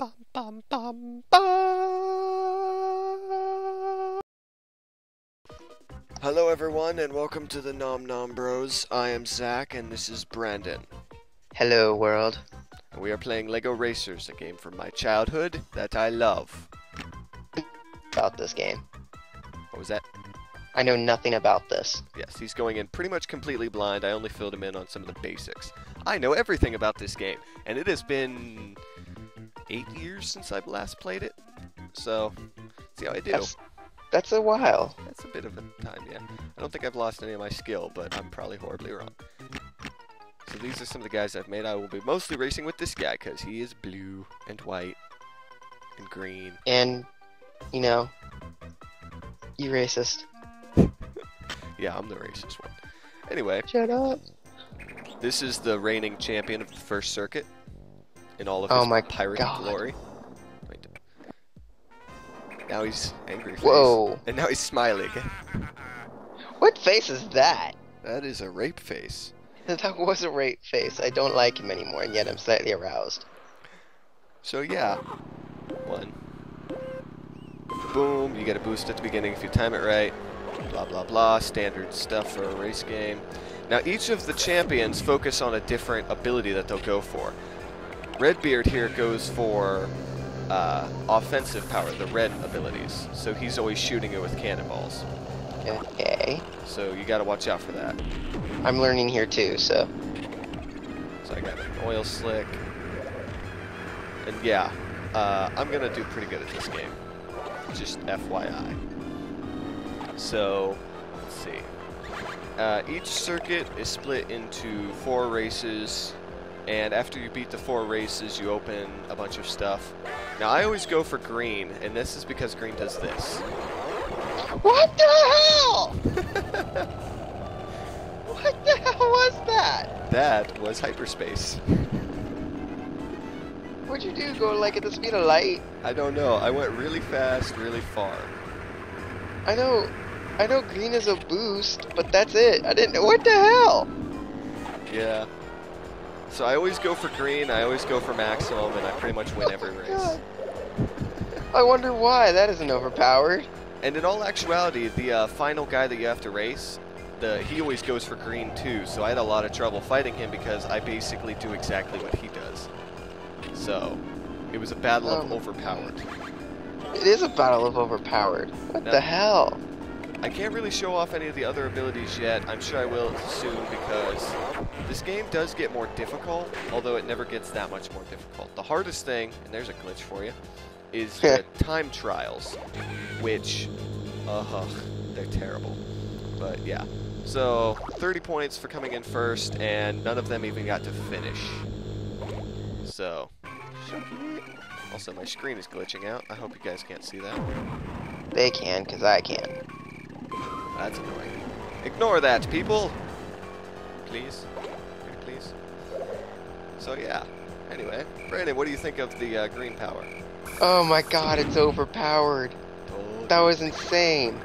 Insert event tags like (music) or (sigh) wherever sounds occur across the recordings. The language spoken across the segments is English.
Bum, bum, bum, bum. Hello, everyone, and welcome to the Nom Nom Bros. I am Zach, and this is Brandon. Hello, world. And we are playing Lego Racers, a game from my childhood that I love. About this game. What was that? I know nothing about this. Yes, he's going in pretty much completely blind. I only filled him in on some of the basics. I know everything about this game, and it has been eight years since I've last played it. So, see how I do. That's, that's a while. That's a bit of a time, yeah. I don't think I've lost any of my skill, but I'm probably horribly wrong. So these are some of the guys I've made. I will be mostly racing with this guy because he is blue and white and green. And, you know, you racist. (laughs) Yeah, I'm the racist one. Anyway, Shut up. this is the reigning champion of the first circuit in all of Oh his my pirate God. glory. Wait. Now he's angry face. Whoa. And now he's smiling. (laughs) What face is that? That is a rape face. (laughs) That was a rape face. I don't like him anymore, and yet I'm slightly aroused. So yeah, one. Boom, you get a boost at the beginning if you time it right. Blah blah blah, standard stuff for a race game. Now each of the champions focus on a different ability that they'll go for. Redbeard here goes for uh, offensive power, the red abilities. So he's always shooting it with cannonballs. Okay. So you gotta watch out for that. I'm learning here too, so. So I got an oil slick. And yeah, uh, I'm gonna do pretty good at this game. Just FYI. So, let's see. Uh, each circuit is split into four races, and after you beat the four races, you open a bunch of stuff. Now, I always go for green, and this is because green does this. What the hell? (laughs) what the hell was that? That was hyperspace. What'd you do? Go like at the speed of light? I don't know, I went really fast, really far. I know, I know green is a boost, but that's it. I didn't know. What the hell? Yeah. So I always go for green, I always go for maximum, and I pretty much win every Oh race. I wonder why. That isn't overpowered. And in all actuality, the uh, final guy that you have to race, the he always goes for green too. So I had a lot of trouble fighting him because I basically do exactly what he does. So it was a battle Oh of overpowered. It is a battle of overpowered. What No. the hell? I can't really show off any of the other abilities yet. I'm sure I will soon because this game does get more difficult, although it never gets that much more difficult. The hardest thing, and there's a glitch for you, is the (laughs) time trials, which, uh, they're terrible. But yeah. So 30 points for coming in first, and none of them even got to finish. So, also my screen is glitching out. I hope you guys can't see that. They can, cause I can. That's annoying. Ignore that, people! Please. Please. So yeah. Anyway, Brandon, what do you think of the uh, green power? Oh my god, it's overpowered. That was insane.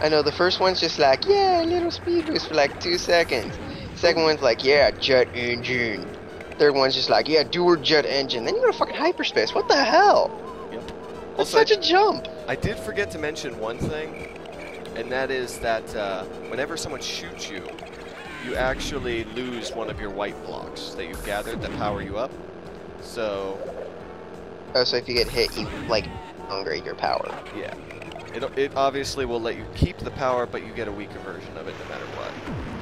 I know the first one's just like, yeah, little speed boost for like two seconds. Second one's like, yeah, jet engine. Third one's just like, yeah, dual jet engine. Then you go to fucking hyperspace. What the hell? Yep. That's Also, such a jump. I did forget to mention one thing, and that is that uh, whenever someone shoots you, you actually lose one of your white blocks that you've gathered that power you up. So, Oh, so if you get hit, you like downgrade your power. yeah. It, it obviously will let you keep the power, but you get a weaker version of it no matter what.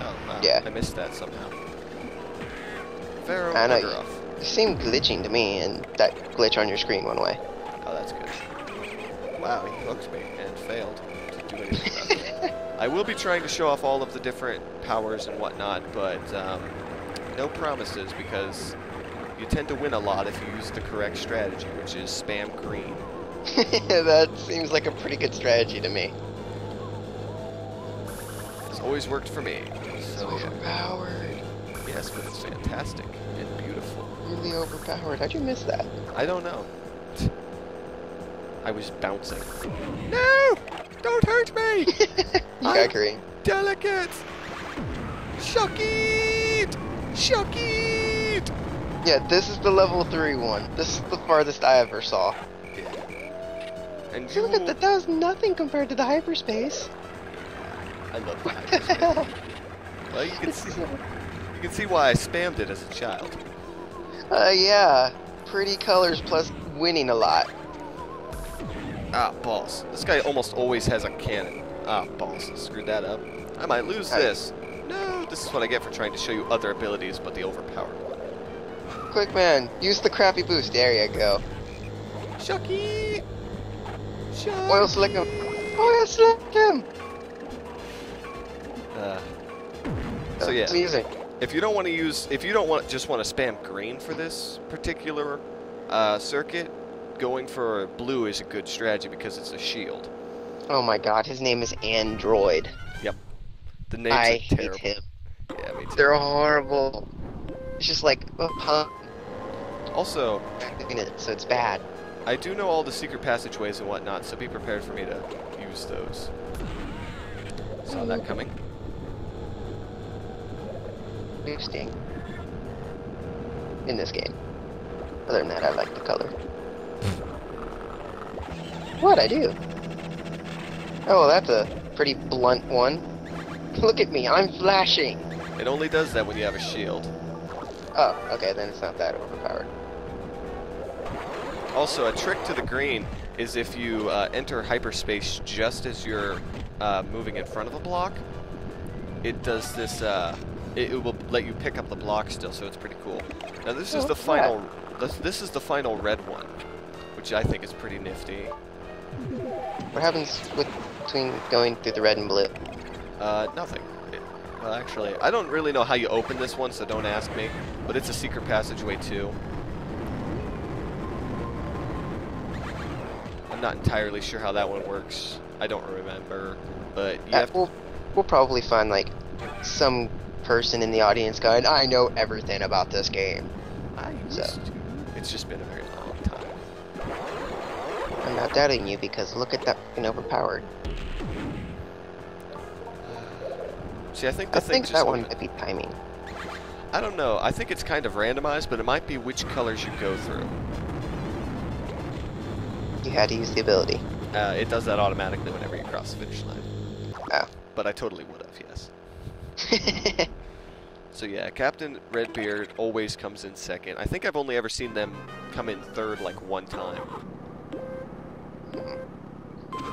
Oh, wow. Yeah. I missed that somehow. Pharaoh I know. It seemed glitching to me, and that glitch on your screen went away. Oh, that's good. Wow, he hooked me and failed do anything. (laughs) I will be trying to show off all of the different powers and whatnot, but um, no promises because you tend to win a lot if you use the correct strategy, which is spam green. (laughs) that seems like a pretty good strategy to me. It's always worked for me. So yeah. overpowered. Yes, but it's fantastic and beautiful. Really overpowered. How'd you miss that? I don't know. (laughs) I was bouncing. No! Don't hurt me! (laughs) you I'm- got green. Delicate! Shock it! Shock it! Yeah, this is the level 3 one. This is the farthest I ever saw. And See, you, look at that. That was nothing compared to the hyperspace. I love that. (laughs) well, you can see, you can see why I spammed it as a child. uh, yeah. Pretty colors plus winning a lot. Ah, balls. This guy almost always has a cannon. Ah, balls. Screwed that up. I might lose this. No, this is what I get for trying to show you other abilities but the overpowered one. Quick, man. Use the crappy boost. There you go. Shucky! Shucky! Oil slick him. Oil slick him. Uh, so yeah, Music. if you don't want to use, if you don't want just want to spam green for this particular uh, circuit, going for blue is a good strategy because it's a shield. Oh my god, his name is Android. Yep. The names I are hate him. Yeah, me too. They're horrible. It's just like a pun Also, it, so it's bad. I do know all the secret passageways and whatnot, so be prepared for me to use those. Saw that coming. Interesting. In this game. Other than that, I like the color. What I do? Oh, well, that's a pretty blunt one. (laughs) Look at me, I'm flashing. It only does that when you have a shield. Oh, okay, then it's not that overpowered. Also, a trick to the green is if you uh, enter hyperspace just as you're uh, moving in front of a block, it does this. Uh, it, it will let you pick up the block still, so it's pretty cool. Now this is Oh, the final. This, this is the final red one, which I think is pretty nifty. What happens with between going through the red and blue? Uh, nothing. It, well, actually, I don't really know how you open this one, so don't ask me. But it's a secret passageway too. I'm not entirely sure how that one works. I don't remember, but you Uh, have we'll, we'll probably find like some person in the audience going, I know everything about this game. I used So. to. It's just been a very long time. I'm not doubting you because look at that fucking overpowered. See, I think the I thing think that one might be timing. I don't know. I think it's kind of randomized, but it might be which colors you go through. You had to use the ability. Uh, it does that automatically whenever you cross the finish line. Oh. But I totally would have, yes. (laughs) So yeah, Captain Redbeard always comes in second. I think I've only ever seen them come in third like one time.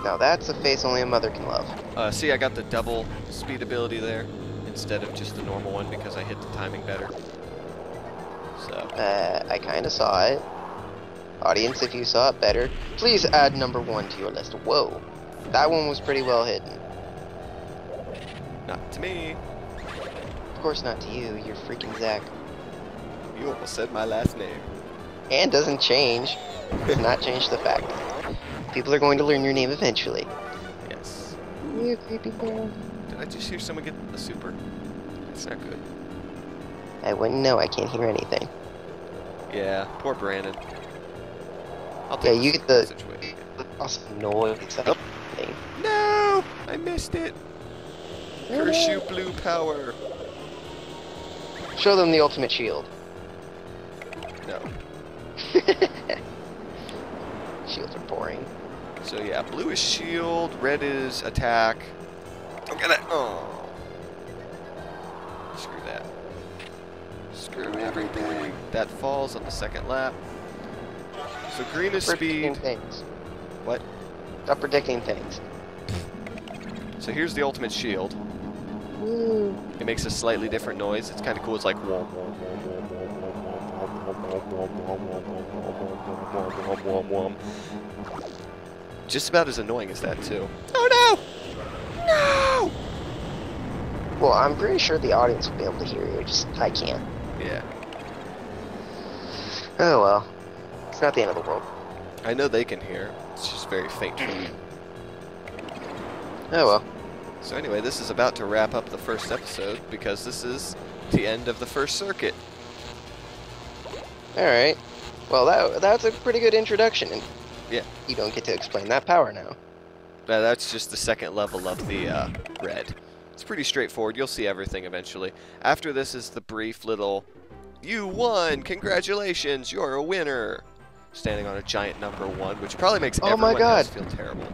now that's a face only a mother can love. Uh, see, I got the double speed ability there instead of just the normal one because I hit the timing better. So, Uh, I kind of saw it. Audience, if you saw it better, please add number one to your list. Whoa. That one was pretty well hidden. not to me. Of course not to you, you're freaking Zach. You almost said my last name. And doesn't change. Does not change the fact. People are going to learn your name eventually. Yes. You creepy boy. Did I just hear someone get a super? That's not good. I wouldn't know, I can't hear anything. Yeah, poor Brandon. I'll Yeah, you get the- passageway. Awesome noise. Oh. No! I missed it! Curse you, blue power! Show them the ultimate shield. No. (laughs) Shields are boring. So yeah, blue is shield, red is attack. Don't get it! Oh. Screw that. Screw everything. That falls on the second lap. So green is Predicting speed. things. What? Stop predicting things. So here's the ultimate shield. Makes a slightly different noise. It's kind of cool. It's like just about as annoying as that too. Oh no! No! Well, I'm pretty sure the audience will be able to hear you. Just I can't. Yeah, Oh well. It's not the end of the world. I know they can hear. It's just very faint for me. Oh well. So anyway, this is about to wrap up the first episode because this is the end of the first circuit. All right. Well, that that's a pretty good introduction, and Yeah. you don't get to explain that power now. Uh, that's just the second level of the uh, red. It's pretty straightforward. You'll see everything eventually. After this is the brief little You won! Congratulations! You're a winner! Standing on a giant number one, which probably makes Oh my everyone else God. feel terrible.